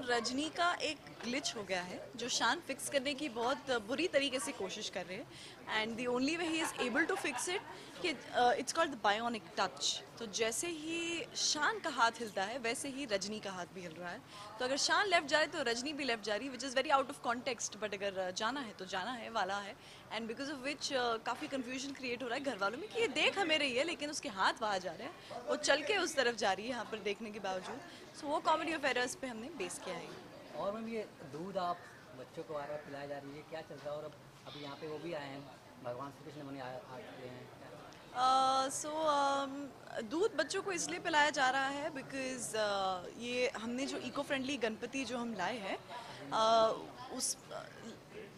रजनी का एक ग्लिच हो गया है जो शान फिक्स करने की बहुत बुरी तरीके से कोशिश कर रहे हैं। And the only way he is able to fix it कि it's called the bionic touch तो जैसे ही शान का हाथ हिलता है वैसे ही रजनी का हाथ भी हिल रहा है। तो अगर शान लेफ़्ट जा रही है तो रजनी भी लेफ़्ट जा रही है which is very out of context but अगर uh, जाना है तो जाना है वाला है। एंड बिकॉज़ ऑफ़ विच काफ़ी कन्फ्यूज़न क्रिएट हो रहा है घर वालों में कि ये देख हमें रही है लेकिन उसके हाथ वहाँ जा रहे हैं। वो चल के उस तरफ़ जा रही है यहाँ पर देखने के बावजूद। सो वो कॉमेडी ऑफ़ एरर्स पे हमने बेस किया है। और मैम ये दूध आप बच्चों को बार बार पिलाया जा रही है क्या चल रहा है? और अब अभी यहाँ पे वो भी आए हैं भगवान श्री कृष्ण मुनि आ हैं। सो दूध बच्चों को इसलिए पिलाया जा रहा है बिकॉज़ uh, ये हमने जो इको फ्रेंडली गणपति जो हम लाए हैं uh, उस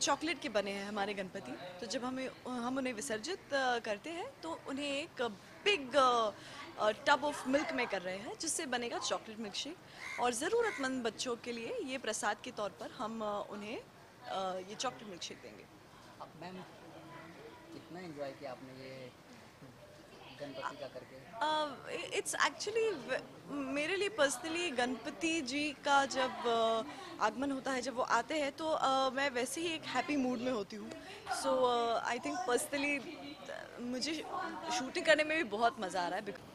चॉकलेट के बने हैं हमारे गणपति। तो जब हमें हम उन्हें विसर्जित uh, करते हैं तो उन्हें एक बिग टब ऑफ़ मिल्क में कर रहे हैं जिससे बनेगा चॉकलेट मिल्क शेक और ज़रूरतमंद बच्चों के लिए ये प्रसाद के तौर पर हम उन्हें ये चॉकलेट मिल्क शेक देंगे मैम कितना एंजॉय किया आपने ये गणपति का करके? इट्स एक्चुअली मेरे लिए पर्सनली गणपति जी का जब uh, आगमन होता है जब वो आते हैं तो uh, मैं वैसे ही एक हैप्पी मूड में होती हूँ। सो आई थिंक पर्सनली मुझे शूटिंग करने में भी बहुत मज़ा आ रहा है because-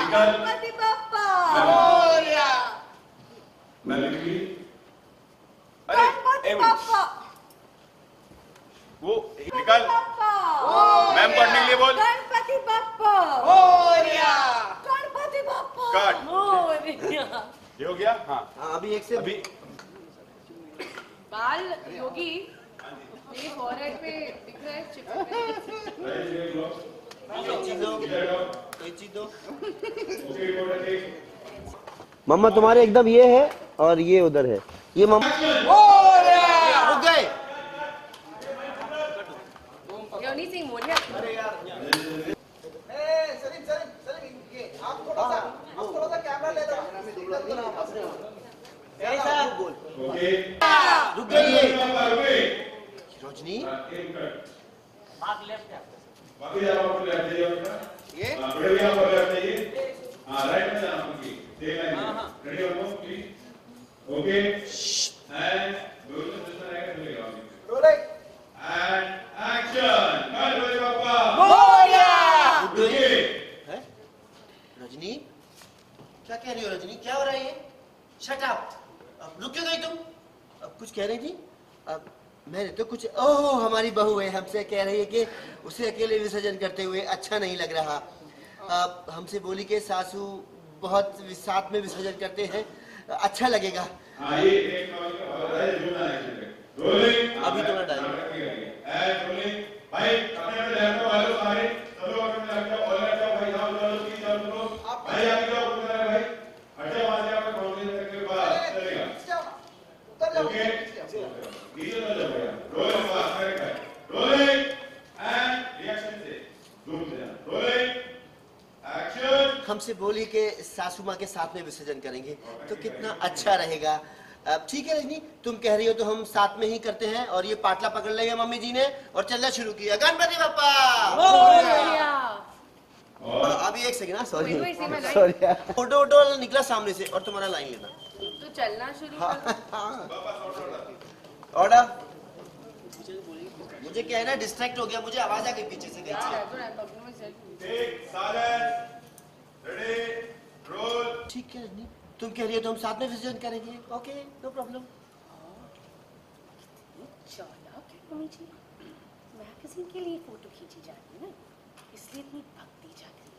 निकल मैं भी अरे वो निकल मैम पढ़ने के लिए बोल गणपति बाप्पा गणपति बाप्पा काट ये हो गया? हाँ. हाँ अभी एक से अभी. बाल योगी मेरे फॉरहेड पे दिख रहा है चिपक मम्मा तुम्हारे एकदम ये है और ये उधर है। ये मम्मा रुक गए योनी सिंह मोरिया बाकी जाओ आप लेफ़्ट जाइए आपका ये? बड़े भी आप लेफ़्ट जाइए हाँ राइट में जाना आपकी देख लेंगे रेडी हो। प्लीज़ ओके एंड दोनों सिस्टर आएगा चलेगा रोलिंग एंड एक्शन कट बोले पापा गई रुकिए रजनी क्या कह रही हो रजनी क्या हो रहा है ये? शट अप अब रुक क्यों गई तुम? अब कुछ कह रही थी? अब मैंने तो कुछ, ओह, हमारी बहू है, हमसे कह रही है कि उसे अकेले विसर्जन करते हुए अच्छा नहीं लग रहा। हमसे बोली के सासू बहुत साथ में विसर्जन करते हैं अच्छा लगेगा। हाँ ये एक कॉल का और है जो ना एक्शन रोलिंग अभी तो मैं डाल एंड रोलिंग भाई अपने अपने लैपटॉप वालों सारे सब लोग अपने लैपटॉप ऑल लैपटॉप भाई जाओ जाओ प्लीज़ जाओ सुनो भाई आगे जाओ उधर है भाई हटे वहाँ से आपका काउंटिंग करके बाद चलेगा ओके नीचे ना जाओ भैया rolling pass correct rolling and reaction से दूर से रोलिंग एक्शन हमसे बोली कि सासू माँ के साथ में विसर्जन करेंगे तो कितना अच्छा रहेगा। अब ठीक है रजनी तुम कह रही हो तो हम साथ में ही करते हैं और ये पाटला पकड़ लिया मम्मी जी ने और चलना शुरू किया। गणपति बप्पा! मोरिया अभी एक सेकंड सॉरी. सॉरी फ़ोटो वोटो निकला सामने से और तुम्हारा लाइन लेना। तो चलना शुरू ऑर्डर मुझे क्या है ना डिस्ट्रैक्ट हो गया मुझे आवाज़ आ गई पीछे से रेडी रोल ठीक है रजनी तुम कह रही हो तो हम साथ में विसर्जन करेंगे। ओके नो प्रॉब्लम चालाक है मम्मी जी मैगजीन के लिए फ़ोटो खींची जाती है ना इसलिए इतनी भक्ति जाती है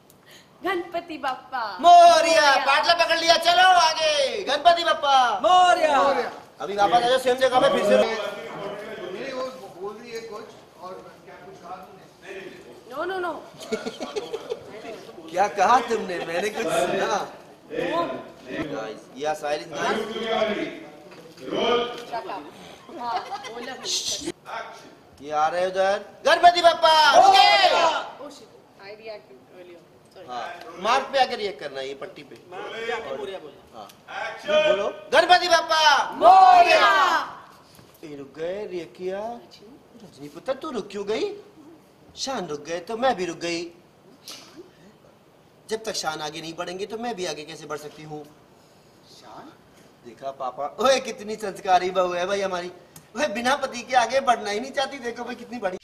गणपति बाप्पा मोरिया पाटला पकड़ लिया चलो आगे गणपति बप्पा मोरिया अभी वापस आ जाओ सेम जगह पे फिर से नो नो नो क्या कहा तुमने? मैंने कुछ सुना। गाइस या साइलेंस हाँ एक्शन ये आ रहे उधर। गणपति बापा रुके shit, I reacted earlier. Sorry. हाँ मार्क पे आकर रिएक्ट करना है ये पट्टी पे। हाँ। एक्शन बोलो गणपति बापा ये रुक गए रिएक्ट किया। रजनी पुत्र तू रुक क्यों गई? शान रुक गए तो मैं भी रुक गई। जब तक शान आगे नहीं बढ़ेंगे तो मैं भी आगे कैसे बढ़ सकती हूँ? शान? देखा पापा। ओए कितनी संस्कारी बहू है भाई हमारी। वह बिना पति के आगे बढ़ना ही नहीं चाहती। देखो भाई कितनी बड़ी